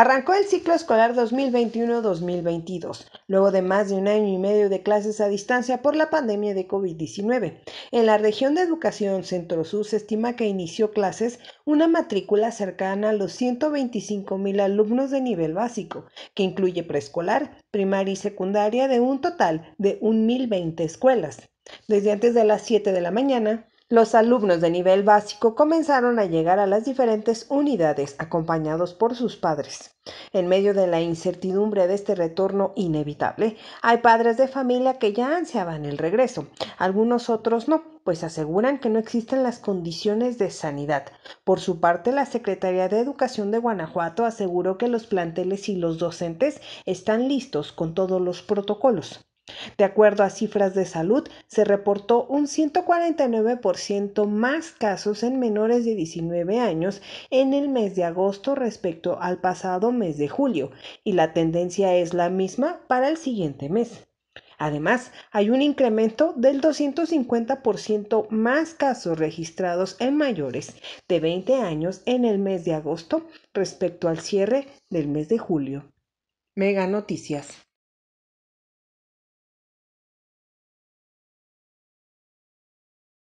Arrancó el ciclo escolar 2021-2022, luego de más de un año y medio de clases a distancia por la pandemia de COVID-19. En la región de educación Centro-Sur se estima que inició clases una matrícula cercana a los 125 mil alumnos de nivel básico, que incluye preescolar, primaria y secundaria de un total de 1.020 escuelas. Desde antes de las 7 de la mañana, los alumnos de nivel básico comenzaron a llegar a las diferentes unidades acompañados por sus padres. En medio de la incertidumbre de este retorno inevitable, hay padres de familia que ya ansiaban el regreso. Algunos otros no, pues aseguran que no existen las condiciones de sanidad. Por su parte, la Secretaría de Educación de Guanajuato aseguró que los planteles y los docentes están listos con todos los protocolos. De acuerdo a cifras de salud, se reportó un 149% más casos en menores de 19 años en el mes de agosto respecto al pasado mes de julio, y la tendencia es la misma para el siguiente mes. Además, hay un incremento del 250% más casos registrados en mayores de 20 años en el mes de agosto respecto al cierre del mes de julio. Mega Noticias.